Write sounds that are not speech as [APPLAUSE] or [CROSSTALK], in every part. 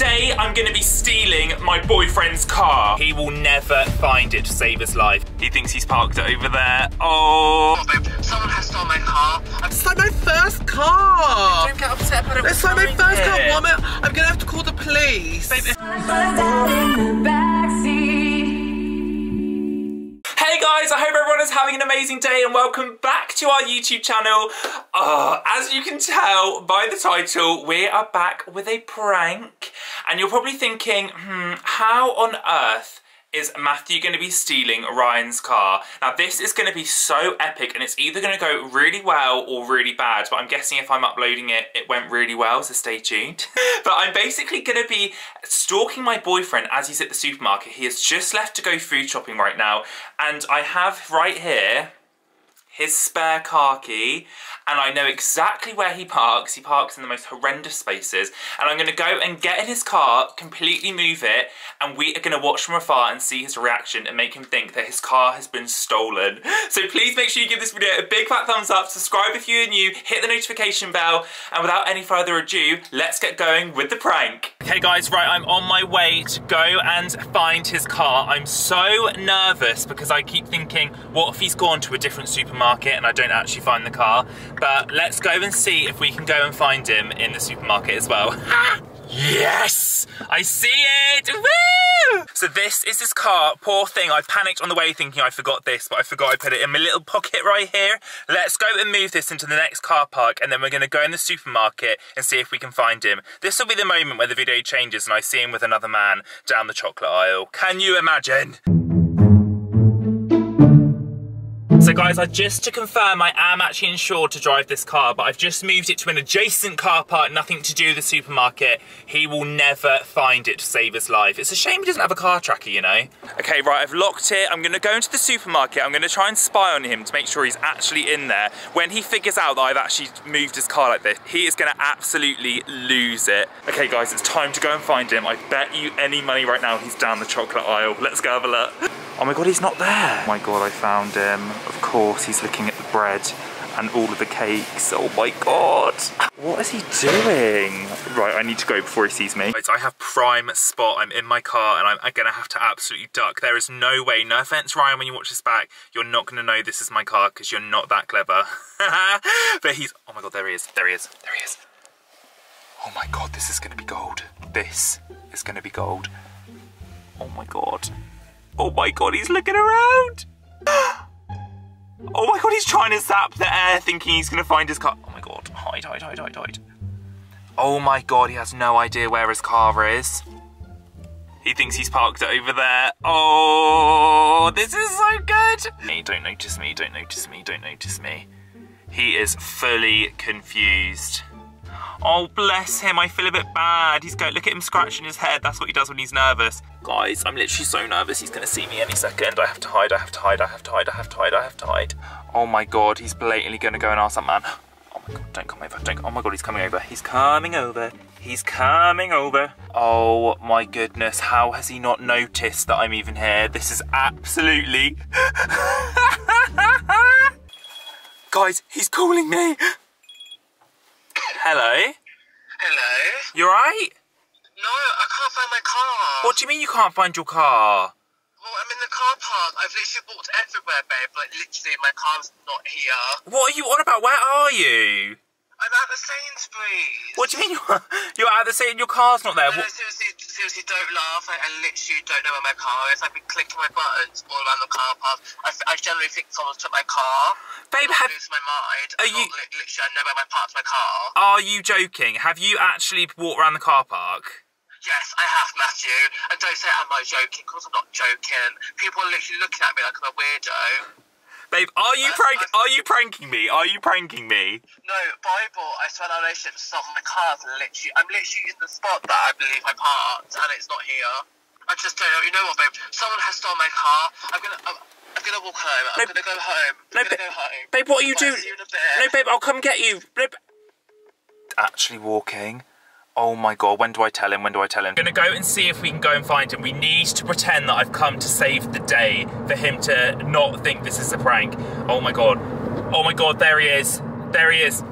today I'm gonna be stealing my boyfriend's car. He will never find it to save his life. He thinks he's parked it over there. Oh. Oh, babe, someone has stolen my car. I'm It's like my first car. Don't get upset about it. It's like my first car, woman. I'm gonna have to call the police. Hey guys, I hope everyone is having an amazing day and welcome back to our YouTube channel. Uh, as you can tell by the title, we are back with a prank. And you're probably thinking, hmm, how on earth is Matthew going to be stealing Ryan's car? Now this is going to be so epic and it's either going to go really well or really bad. But I'm guessing if I'm uploading it, it went really well, so stay tuned. [LAUGHS] but I'm basically going to be stalking my boyfriend as he's at the supermarket. He has just left to go food shopping right now. And I have right here his spare car key and I know exactly where he parks. He parks in the most horrendous spaces and I'm going to go and get in his car, completely move it and we are going to watch from afar and see his reaction and make him think that his car has been stolen. [LAUGHS] So please make sure you give this video a big fat thumbs up, subscribe if you're new, hit the notification bell and without any further ado, let's get going with the prank. Okay guys, right, I'm on my way to go and find his car. I'm so nervous because I keep thinking, what if he's gone to a different supermarket and I don't actually find the car? But let's go and see if we can go and find him in the supermarket as well. [LAUGHS] Yes! I see it! Woo! So this is his car. Poor thing, I panicked on the way thinking I forgot this, but I forgot I put it in my little pocket right here. Let's go and move this into the next car park, and then we're gonna go in the supermarket and see if we can find him. This will be the moment where the video changes and I see him with another man down the chocolate aisle. Can you imagine? So guys, I just to confirm, I am actually insured to drive this car, but I've just moved it to an adjacent car park, nothing to do with the supermarket. He will never find it to save his life. It's a shame he doesn't have a car tracker, you know? Okay, right, I've locked it. I'm gonna go into the supermarket. I'm gonna try and spy on him to make sure he's actually in there. When he figures out that I've actually moved his car like this, he is gonna absolutely lose it. Okay guys, it's time to go and find him. I bet you any money right now he's down the chocolate aisle. Let's go have a look. Oh my God, he's not there. Oh my God, I found him. Of course, he's looking at the bread and all of the cakes. Oh my God. What is he doing? Right, I need to go before he sees me. I have prime spot. I'm in my car and I'm, I'm gonna have to absolutely duck. There is no way, no offense, Ryan, when you watch this back, you're not gonna know this is my car because you're not that clever. [LAUGHS] but he's, oh my God, there he is, there he is, there he is. Oh my God, this is gonna be gold. This is gonna be gold. Oh my God. Oh my god, he's looking around! [GASPS] Oh Oh my god, he's trying to zap the air thinking he's gonna find his car. Oh my god, hide, hide, hide, hide, hide. Oh my god, he has no idea where his car is. He thinks he's parked over there. Oh, this is so good! Hey, don't notice me, don't notice me, don't notice me. He is fully confused. Oh, bless him. I feel a bit bad. He's going, look at him scratching his head. That's what he does when he's nervous. Guys, I'm literally so nervous. He's going to see me any second. I have to hide, I have to hide, I have to hide, I have to hide, I have to hide. Oh my God, he's blatantly going to go and ask that man. Oh my God, don't come over. Don't, oh my God, he's coming over. He's coming over. He's coming over. Oh my goodness, how has he not noticed that I'm even here? This is absolutely... [LAUGHS] Guys, he's calling me. Hello? Hello? You alright? No, I can't find my car. What do you mean you can't find your car? Well, I'm in the car park. I've literally walked everywhere, babe. Like, literally, my car's not here. What are you on about? Where are you? I'm at the Sainsbury's. What do you mean you're, you're of the and your car's not there? No, What, seriously, seriously, don't laugh. I, I literally don't know where my car is. I've been clicking my buttons all around the car park. I, I generally think someone took my car. babe, have, losing my mind. Are I'm you- Not, literally, I know where my parked my car. are you joking? Have you actually walked around the car park? Yes, I have, Matthew. And don't say, am I joking? Because I'm not joking. People are literally looking at me like I'm a weirdo. Babe, are you I've- prank? Are you pranking me? Are you pranking me? No, Bible, I swear our relationship is on my car's literally, I'm literally in the spot that I believe I parked, and it's not here. I just don't know. You know what, babe? Someone has stolen my car. I'm gonna, I'm, I'm gonna walk home. I'm No, gonna go home. I'm no, gonna ba- go home. Babe, what are you doing? see you in a bit. No, babe, I'll come get you. Babe. Actually walking. Oh my god, when do I tell him? When do I tell him? We're gonna go and see if we can go and find him. We need to pretend that I've come to save the day for him to not think this is a prank. Oh my god. Oh my god, there he is. There he is.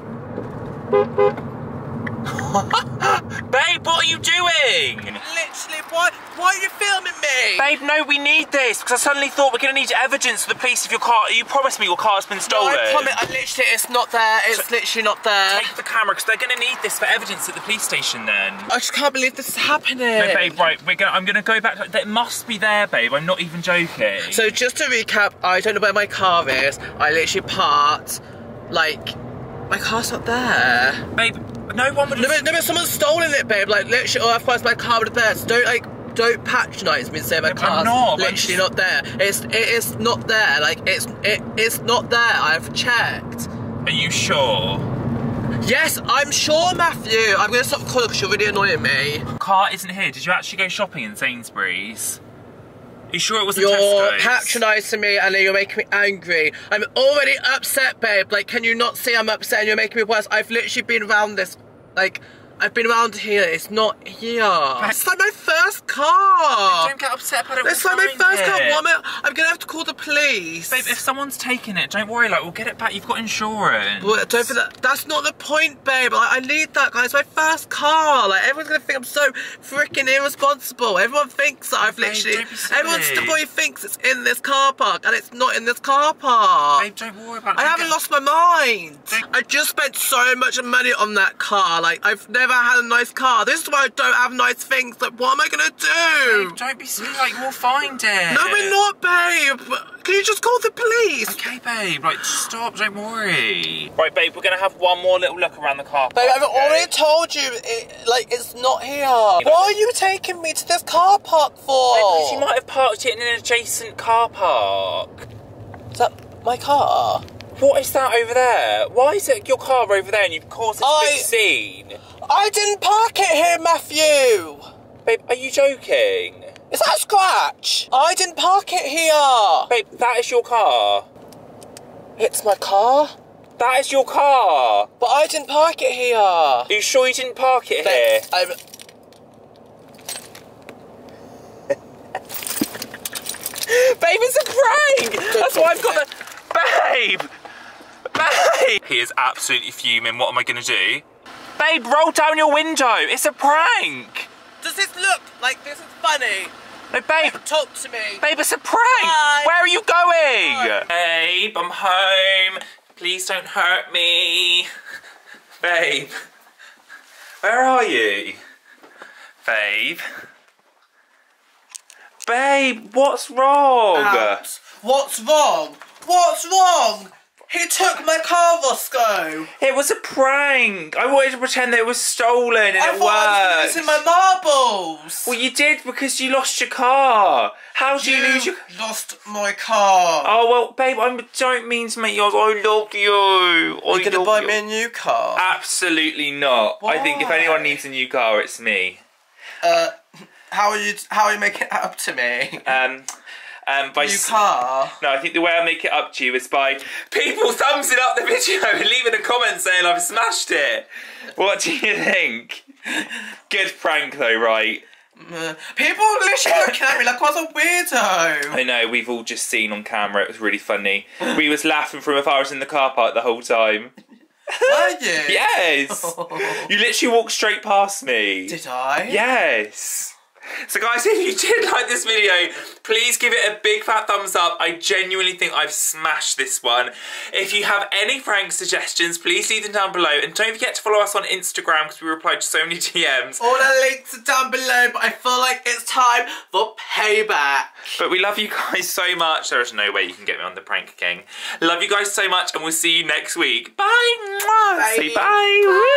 [LAUGHS] Babe, what are you doing? Literally, why, why are you filming me? Babe, no, we need this because I suddenly thought we're going to need evidence for the police of your car. You promised me your car's been No, stolen. I promise, I literally, it's not there. It's literally not there. Take the camera because they're going to need this for evidence at the police station then. I just can't believe this is happening. No, babe, right, we're gonna, I'm going to go back. To, it must be there, babe. I'm not even joking. So just to recap, I don't know where my car is. I literally parked, like, my car's not there. babe, no one would No, but, no, but someone's stolen it, babe. Like, literally, or otherwise my car would have there. So don't, like, don't patronise me and say my I'm car's not, literally not there. It's, it is not there. Like, it's, it, it's not there. I've checked. Are you sure? Yes, I'm sure, Matthew. I'm gonna stop calling because you're really annoying me. Car isn't here. Did you actually go shopping in Sainsbury's? Are you sure it was a You're patronising me and you're making me angry. I'm already upset, babe. Like, can you not see I'm upset and you're making me worse? I've literally been around this, like, I've been around here. It's not here. It's like my first car. Don't get upset about it. It's like my first car. it. Am I, I'm gonna have to call the police. Babe, if someone's taken it, don't worry. Like, we'll get it back. You've got insurance. Well, don't that. That's not the point, babe. Like, I need that, guys. It's my first car. Like everyone's gonna think I'm so freaking irresponsible. Everyone thinks that I've Babe, literally. don't be silly. Everyone probably thinks it's in this car park, and it's not in this car park. Babe, don't worry about it. I haven't get- lost my mind. Don't- I just spent so much money on that car. Like I've never had a nice car. This is why I don't have nice things. Like what am I gonna do? Babe, don't be silly. Like, we'll find it. no, we're not, babe. Can you just call the police? Okay, babe. Like, just stop. Don't worry. Right, babe. We're gonna have one more little look around the car. Babe, I've okay? already told you, it, like, it's not here. Why are you taking me to this car park for? Babe, because you might have parked it in an adjacent car park. Is that my car? What is that over there? Why is it your car over there and you've caused this I- big scene? I didn't park it here, Matthew. Babe, are you joking? Is that a scratch? I didn't park it here. Babe, that is your car. It's my car, That is your car. but I didn't park it here. Are you sure you didn't park it here? I'm, [LAUGHS] Babe, it's a prank! [LAUGHS] That's why I've got the. Babe! Babe! He is absolutely fuming. What am I gonna do? Babe, roll down your window. It's a prank. does this look like this is funny? No, babe. Talk to me. Babe, it's a prank. Bye. Where are you going? Bye. Babe, I'm home. Please don't hurt me. Babe. Where are you? Babe. Babe, what's wrong? Out. What's wrong? What's wrong? He took my car, Roscoe. It was a prank. I wanted to pretend that it was stolen and I it thought I was worked. losing my marbles. Well, you did because you lost your car. How do you, lose your... lost my car. Oh, well, babe, I don't mean to make you... I love you. I You're gonna buy you. me a new car? Absolutely not. I think if anyone needs a new car, it's me. Uh, how are you? How are you making it up to me? Um, um, by s- car. No, I think the way I make it up to you is by people thumbsing up the video and leaving a comment saying I've smashed it. What do you think? Good prank though, right? Uh, people literally looking at me like I was a weirdo. I know, we've all just seen on camera, it was really funny. We was laughing from if I was in the car park the whole time. Were you? [LAUGHS] Yes! [LAUGHS] You literally walked straight past me. Did I? Yes. So guys, [LAUGHS] if you did like this video, please give it a big fat thumbs up. I genuinely think I've smashed this one. If you have any prank suggestions, please leave them down below. And don't forget to follow us on Instagram because we reply to so many [LAUGHS] DMs. All the links are down below, but I feel like it's time for payback. But we love you guys so much. There is no way you can get me on the Prank King. Love you guys so much and we'll see you next week. Bye. Bye. Say bye. Woo.